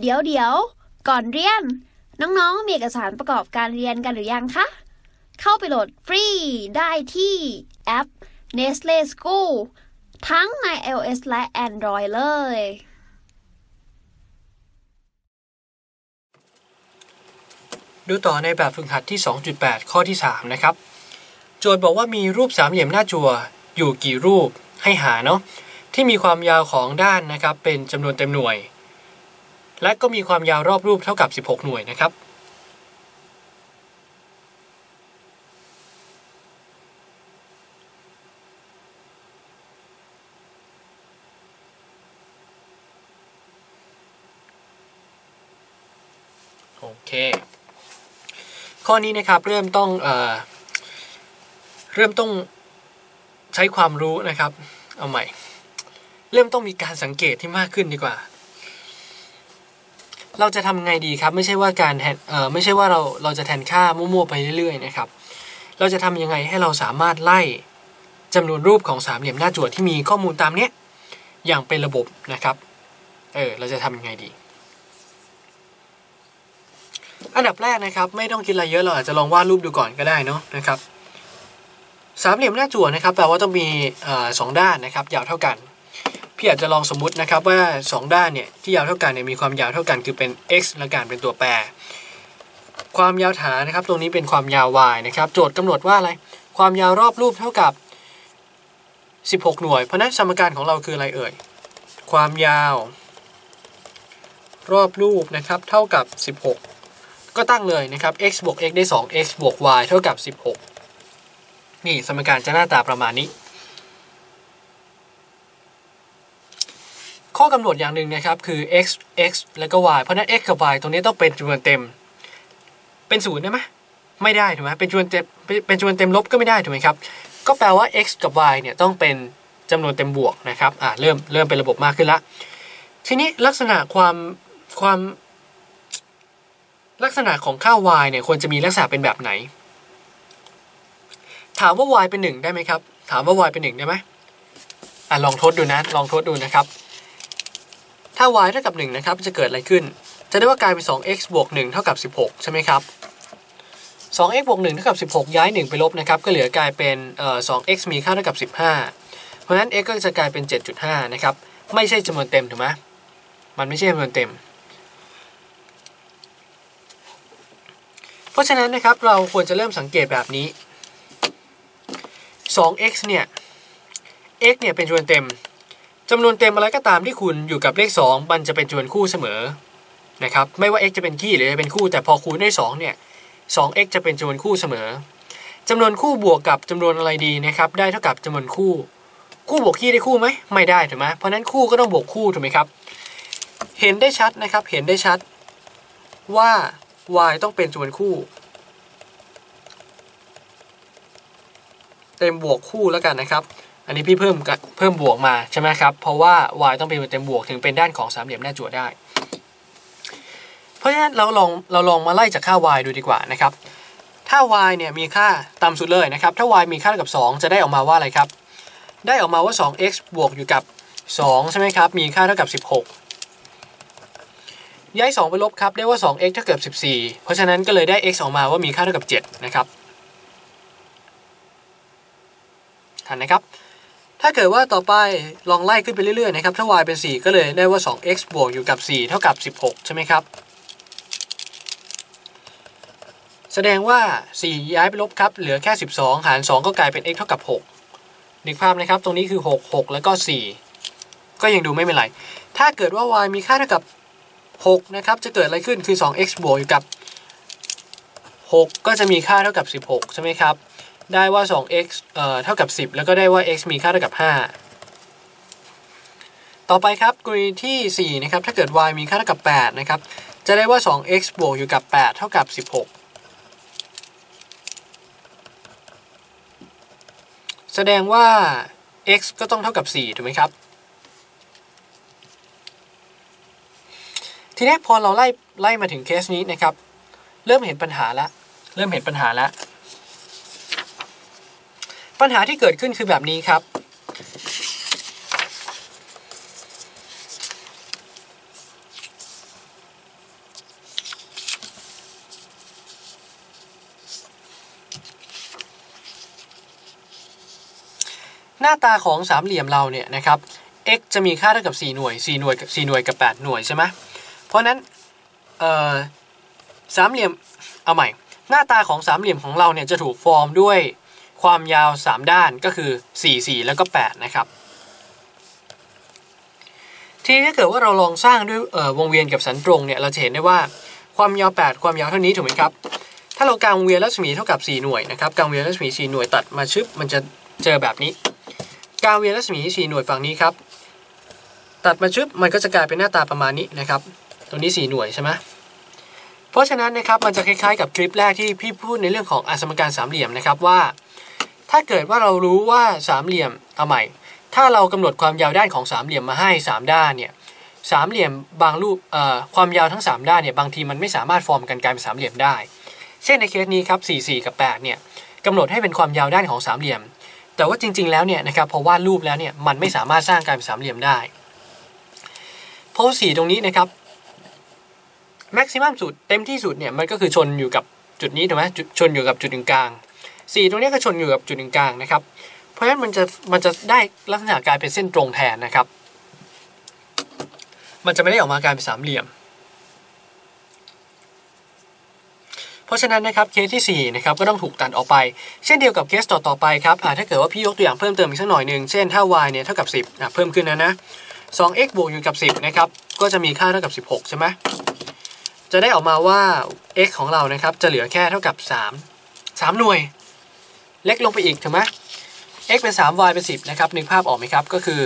เดี๋ยวเดี๋ยวก่อนเรียน น้องๆ มีเอกสารประกอบการเรียนกันหรือยังคะ เข้าไปโหลดฟรีได้ที่แอป Nestle School ทั้งใน iOS และ Android เลย ดูต่อในแบบฝึกหัดที่ 2.8 ข้อที่ 3 นะครับ โจทย์บอกว่ามีรูปสามเหลี่ยมหน้าจั่วอยู่กี่รูปให้หาเนาะที่มีความยาวของด้านนะครับเป็นจำนวนเต็มหน่วย และก็มีความยาวรอบรูปเท่ากับ 16 หน่วยนะครับโอเค ข้อนี้นะครับเริ่มต้องเอ่อเริ่มต้องใช้ความรู้นะครับ เอาใหม่ เริ่มต้องมีการสังเกตที่มากขึ้นดีกว่า เราจะทำไงดีครับไม่ใช่ว่าการแทนเอ่อไม่ใช่ว่าเราเราจะแทนค่ามั่วๆไปเรื่อยๆนะครับ เราจะทำยังไงให้เราสามารถไล่จำนวนรูปของสามเหลี่ยมหน้าจั่วที่มีข้อมูลตามเนี้ยอย่างเป็นระบบนะครับเออเราจะทำยังไงดี อันดับแรกนะครับ ไม่ต้องคิดอะไรเยอะเราอาจจะลองวาดรูปดูก่อนก็ได้เนาะนะครับสามเหลี่ยมหน้าจั่วนะครับแปลว่าต้องมีอสองด้านนะครับ ยาวเท่ากัน พี่อาจจะลองสมมุตินะครับว่า 2 ด้านเนี่ยที่ยาวเท่ากันเนี่ยมีความยาวเท่ากันคือเป็น x และการเป็นตัวแปร ความยาวฐานนะครับ ตรงนี้เป็นความยาว y นะครับ โจทย์กำหนดว่าอะไร ความยาวรอบรูปเท่ากับ 16 หน่วย เพราะนั้นสมการของเราคืออะไรเอ่ย ความยาว รอบรูปนะครับ เท่ากับ 16 ก็ตั้งเลยนะครับ x บวก x ได้ 2 x บวก y เท่ากับ 16 นี่สมการจะหน้าตาประมาณนี้ ข้อกำหนดอย่างหนึ่งนะครับคือ x x แล้วก็ y เพราะนั้น x กับ y ตรงนี้ต้องเป็นจำนวนเต็ม เป็นศูนย์ได้ไหมไม่ได้ถูกไหมเป็นจำนวนเต็มเป็นจำนวนเต็มลบก็ไม่ได้ถูกไหมครับก็แปลว่า x กับ y เนี่ยต้องเป็นจำนวนเต็มบวกนะครับอ่าเริ่มเริ่มเป็นระบบมากขึ้นละทีนี้ลักษณะความความ ลักษณะของค่า y เนี่ยควรจะมีลักษณะเป็นแบบไหน ถามว่า y เป็น 1 ได้ไหมครับ ถามว่า y เป็น 1 ได้ไหมอะลองทดดูนะ ลองทดดูนะครับ ถ้า y เท่ากับ1นะครับจะเกิดอะไรขึ้น จะได้ว่ากลายเป็น 2x บวก1เท่ากับ 16 ใช่ไหมครับ 2x บวก1เท่ากับ 16 ย้าย 1 ไปลบนะครับ ก็เหลือกลายเป็นเอ่อ 2x มีค่าเท่ากับ 15 เพราะฉะนั้น x ก็จะกลายเป็น 7.5 นะครับ ไม่ใช่จำนวนเต็มถูกไหมมันไม่ใช่จำนวนเต็ม เพราะฉะนั้นนะครับเราควรจะเริ่มสังเกตแบบนี้ 2x เนี่ย x เนี่ยเป็นจำนวนเต็ม จำนวนเต็มอะไรก็ตามที่คุณอยู่กับเลข 2 มันจะเป็นจำนวนคู่เสมอนะครับไม่ว่า x จะเป็นคี่หรือจะเป็นคู่ แต่พอคูณด้วย2เนี่ย 2x จะเป็นจำนวนคู่เสมอจำนวนคู่บวกกับจำนวนอะไรดีนะครับ ได้เท่ากับจำนวนคู่ คู่บวกคี่ได้คู่ไหมไม่ได้ถูกไหมเพราะฉะนั้นคู่ก็ต้องบวกคู่ถูกไหมครับ เห็นได้ชัดนะครับ เห็นได้ชัด ว่า y ต้องเป็นจำนวนคู่ เต็มบวกคู่แล้วกันนะครับ อันนี้พี่เพิ่มเพิ่มบวกมาใช่ไหมครับ เพราะว่า y ต้องเป็นเต็มบวกถึงเป็นด้านของสามเหลี่ยมหน้าจั่วได้ เพราะฉะนั้นเราลองเราลองมาไล่จากค่า y ดูดีกว่านะครับ ถ้า y เนี่ยมีค่าต่ำสุดเลยนะครับ ถ้า y มีค่าเท่ากับ 2 จะได้ออกมาว่าอะไรครับ ได้ออกมาว่า 2x บวกอยู่กับ 2 ใช่ไหมครับ มีค่าเท่ากับ 16 ย้าย 2 ไปลบครับ ได้ว่า 2x เท่ากับ 14 เพราะฉะนั้นก็เลยได้ x ออกมาว่ามีค่าเท่ากับ 7 นะครับทันนะครับ ถ้าเกิดว่าต่อไปลองไล่ขึ้นไปเรื่อยๆนะครับ ถ้า y เป็น 4 ก็เลยได้ว่า 2x บวกอยู่กับ 4 เท่ากับ 16 ใช่ไหมครับ แสดงว่า 4 ย้ายไปลบครับ เหลือแค่ 12 หาร 2 ก็กลายเป็น x เท่ากับ 6 นึกภาพนะครับ ตรงนี้คือ 6 6 แล้วก็ 4 ก็ยังดูไม่เป็นไร ถ้าเกิดว่า y มีค่าเท่ากับ 6 นะครับ จะเกิดอะไรขึ้นคือ 2x บวกอยู่กับ 6 ก็จะมีค่าเท่ากับ 16 ใช่ไหมครับ ได้ว่า 2x เอ่อเท่ากับ 10 แล้วก็ได้ว่า x มีค่าเท่ากับ 5 ต่อไปครับกรณีที่ 4 นะครับ ถ้าเกิด y มีค่าเท่ากับ 8 นะครับ จะได้ว่า 2x บวกอยู่กับ 8 เท่ากับ 16 แสดงว่า x ก็ต้องเท่ากับ 4 ถูกไหมครับ ทีนี้พอเราไล่ไล่มาถึงเคสนี้นะครับ เริ่มเห็นปัญหาแล้ว เริ่มเห็นปัญหาแล้ว ปัญหาที่เกิดขึ้นคือแบบนี้ครับ หน้าตาของสามเหลี่ยมเราเนี่ยนะครับ x จะมีค่าเท่ากับ 4 หน่วย 4 หน่วยกับ4หน่วยกับ 8 หน่วยใช่ไหมเพราะนั้นสามเหลี่ยมเอาใหม่ หน้าตาของสามเหลี่ยมของเราเนี่ยจะถูกฟอร์มด้วย ความยาว 3 ด้านก็คือ 4 4 แล้วก็ 8 นะครับ ทีนี้ถ้าเกิดว่าเราลองสร้างด้วยวงเวียนกับสันตรงเนี่ย เราจะเห็นได้ว่าความยาว 8 ความยาวเท่านี้ถูกไหมครับ ถ้าเรากางวงเวียนรัศมีเท่ากับ 4 หน่วยนะครับกางเวียนรัศมี 4 หน่วยตัดมาชึบมันจะเจอแบบนี้ กางวงเวียนรัศมี 4 หน่วยฝั่งนี้ครับ ตัดมาชึบมันก็จะกลายเป็นหน้าตาประมาณนี้นะครับ ตรงนี้ 4 หน่วยใช่ไหมเพราะฉะนั้นนะครับมันจะคล้ายๆกับคลิปแรกที่พี่พูดในเรื่องของอสมการสามเหลี่ยมนะครับว่า ถ้าเกิดว่าเรารู้ว่าสามเหลี่ยมเอาใหม่ ถ้าเรากำหนดความยาวด้านของสามเหลี่ยมมาให้ 3 ด้านเนี่ยสามเหลี่ยมบางรูปความยาวทั้ง 3 ด้านเนี่ยบางทีมันไม่สามารถฟอร์มกันกลายเป็นสามเหลี่ยมได้ เช่นในเคสนี้ครับ4 4 กับ 8 เนี่ยกำหนดให้เป็นความยาวด้านของสามเหลี่ยม แต่ว่าจริง ๆ แล้วเนี่ยนะครับพอวาดรูปแล้วเนี่ยมันไม่สามารถสร้างกลายเป็นสามเหลี่ยมได้เพราะสีตรงนี้นะครับแม็กซิมัมสุดเต็มที่สุดเนี่ยมันก็คือชนอยู่กับจุดนี้ถูกไหมชนอยู่กับจุดกลาง สีตรงนี้ก็ชนอยู่กับจุดกลางนะครับ เพราะฉะนั้นมันจะมันจะได้ลักษณะกลายเป็นเส้นตรงแทนนะครับ มันจะไม่ได้ออกมากลายเป็นสามเหลี่ยม เพราะฉะนั้นนะครับเคสที่4นะครับก็ต้องถูกตัดออกไป เช่นเดียวกับเคสต่อต่อไปครับถ้าเกิดว่าพี่ยกตัวอย่างเพิ่มเติมอีกสักหน่อยหนึ่งเช่นถ้า y เนี่ยเท่ากับ 10นะเพิ่มขึ้นนะนะ 2x บวกอยู่กับ 10นะครับก็จะมีค่าเท่ากับ 16 ใช่ไหมจะได้ออกมาว่า x ของเรานะครับจะเหลือแค่เท่ากับ 3 3 หน่วย เล็กลงไปอีกถูกไหม x เป็น 3 y เป็น 10 นะครับนึกภาพออกไหมครับ ก็คือ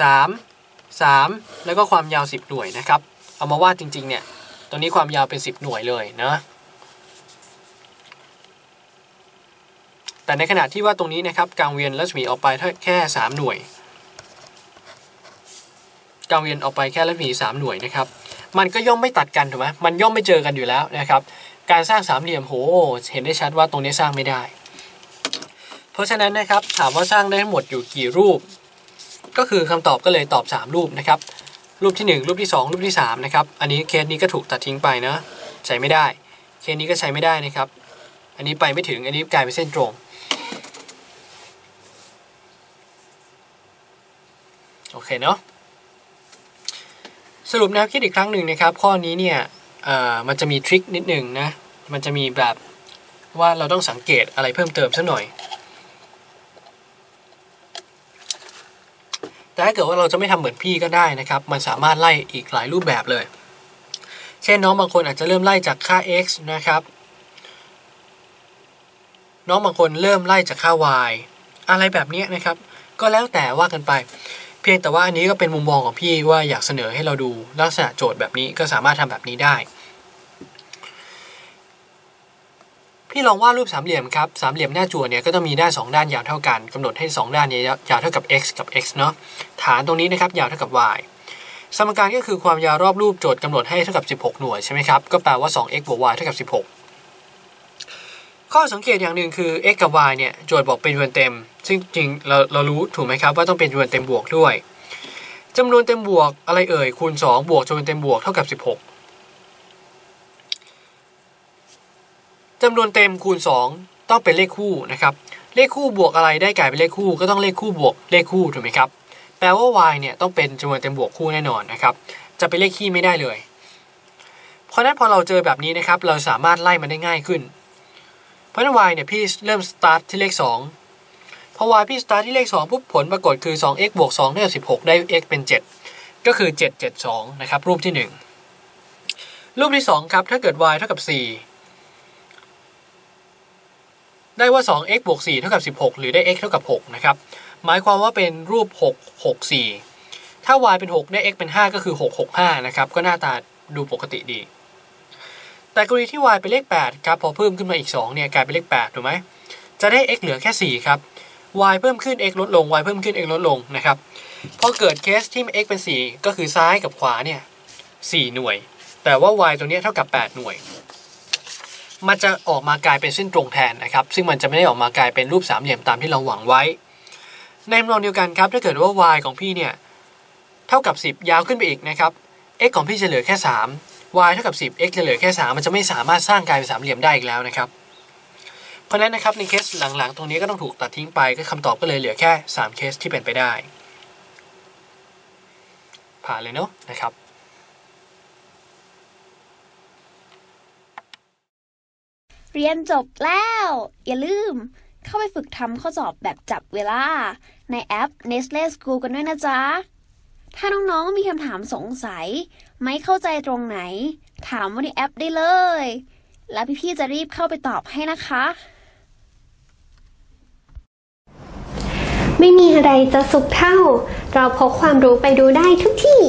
3 3 แล้วก็ความยาว 10 หน่วยนะครับ เอามาวาดจริง ๆ เนี่ย ตรงนี้ความยาวเป็น 10 หน่วยเลยเนะแต่ในขณะที่ว่าตรงนี้นะครับกางเวียนรัศมีออกไปแค่ 3 หน่วยกางเวียนออกไปแค่รัศมี 3 หน่วยนะครับ มันก็ย่อมไม่ตัดกันถูกไหมมันย่อมไม่เจอกันอยู่แล้วนะครับ การสร้างสามเหลี่ยมโหเห็นได้ชัดว่าตรงนี้สร้างไม่ได้ เพราะฉะนั้นนะครับถามว่าสร้างได้ทั้งหมดอยู่กี่รูป ก็คือคำตอบก็เลยตอบ 3 รูปนะครับ รูปที่ 1 รูปที่ 2 รูปที่3นะครับอันนี้เคสนี้ก็ถูกตัดทิ้งไปนะใช้ไม่ได้ เคสนี้ก็ใช้ไม่ได้นะครับ อันนี้ไปไม่ถึงอันนี้กลายเป็นเส้นตรงโอเคเนาะสรุปแนวคิดอีกครั้งหนึ่งนะครับ ข้อนี้เนี่ย มันจะมีทริคนิดหนึ่งนะ มันจะมีแบบว่าเราต้องสังเกตอะไรเพิ่มเติมสักหน่อย แต่ถ้าเกิดว่าเราจะไม่ทำเหมือนพี่ก็ได้นะครับ มันสามารถไล่อีกหลายรูปแบบเลย เช่นน้องบางคนอาจจะเริ่มไล่จากค่า x นะครับ น้องบางคนเริ่มไล่จากค่า y อะไรแบบนี้นะครับ ก็แล้วแต่ว่ากันไป เพียงแต่ว่าอันนี้ก็เป็นมุมมองของพี่ว่าอยากเสนอให้เราดูลักษณะโจทย์แบบนี้ก็สามารถทำแบบนี้ได้ พี่ลองวาดรูปสามเหลี่ยมครับสามเหลี่ยมหน้าจั่วเนี่ยก็ต้องมีด้าน2ด้านยาวเท่ากันกำหนดให้ 2 ด้านนี้ยาวเท่ากับ x กับ x เนาะฐานตรงนี้นะครับยาวเท่ากับ y สมการก็คือความยาวรอบรูปโจทย์กำหนดให้เท่ากับ 16 หน่วยใช่ไหมครับ ก็แปลว่า 2x บวก y เท่ากับ 16 ข้อสังเกตอย่างหนึ่งคือ x กับ y เนี่ยโจทย์บอกเป็นจำนวนเต็ม ซึ่งจริงเราเรารู้ถูกไหมครับว่าต้องเป็นจำนวนเต็มบวกด้วยจำนวนเต็มบวกอะไรเอ่ยคูณ 2 บวกจำนวนเต็มบวกเท่ากับ 16จำนวนเต็มคูณ 2 ต้องเป็นเลขคู่นะครับเลขคู่บวกอะไรได้กลายเป็นเลขคู่ก็ต้องเลขคู่บวกเลขคู่ถูกไหมครับแปลว่า y เนี่ยต้องเป็นจำนวนเต็มบวกคู่แน่นอนนะครับจะเป็นเลขคี่ไม่ได้เลย เพราะนั้นพอเราเจอแบบนี้นะครับเราสามารถไล่มันได้ง่ายขึ้น เพราะนั้น y เนี่ยพี่เริ่มสตาร์ทที่เลข 2 พอ y พี่สตาร์ทที่เลข 2 ปุ๊บผลปรากฏคือ 2x บวก2เท่ากับ16 ได้ x เป็น 7 ก็คือ 772 นะครับ รูปที่ 1 รูปที่ 2 ครับ ถ้าเกิด y เท่ากับ 4 ได้ว่า 2x บวก4เท่ากับ 16 หรือได้ x เท่ากับ 6 นะครับ หมายความว่าเป็นรูป 6 6 4 ถ้า y เป็น 6 ได้ x เป็น 5 ก็คือ 6 6 5 นะครับ ก็หน้าตาดูปกติดี แต่กรณีที่ y เป็นเลข8ครับพอเพิ่มขึ้นมาอีก2เนี่ยกลายเป็นเลข8ถูกไหมจะได้ x เหลือแค่4ครับ y เพิ่มขึ้น x ลดลง y เพิ่มขึ้น x ลดลงนะครับพอเกิดเคสที่ x เป็น 4 ก็คือซ้ายกับขวาเนี่ย4หน่วย แต่ว่า y ตัวนี้เท่ากับ 8 หน่วย มันจะออกมากลายเป็นเส้นตรงแทนนะครับ ซึ่งมันจะไม่ได้ออกมากลายเป็นรูปสามเหลี่ยมตามที่เราหวังไว้ ในมนองเดียวกันครับถ้าเกิดว่า y ของพี่เนี่ยเท่ากับ 10 ยาวขึ้นไปอีกนะครับ x ของพี่จะเหลือแค่ 3 y เท่ากับ 10 x จะเหลือแค่ 3 มันจะไม่สามารถสร้างกลายเป็นสามเหลี่ยมได้อีกแล้วนะครับ เพราะฉะนั้นนะครับในเคสหลังๆ ตรงนี้ก็ต้องถูกตัดทิ้งไปก็คำตอบก็เลยเหลือแค่ 3 เคสที่เป็นไปได้ ผ่านเลยเนาะนะครับเรียนจบแล้ว อย่าลืม เข้าไปฝึกทำข้อสอบแบบจับเวลา ในแอป Nestle School กันด้วยนะจ๊ะ ถ้าน้องๆมีคำถามสงสัย ไม่เข้าใจตรงไหน ถามว่าในแอปได้เลย แล้วพี่ๆจะรีบเข้าไปตอบให้นะคะ ไม่มีอะไรจะสุขเท่า เราพกความรู้ไปดูได้ทุกที่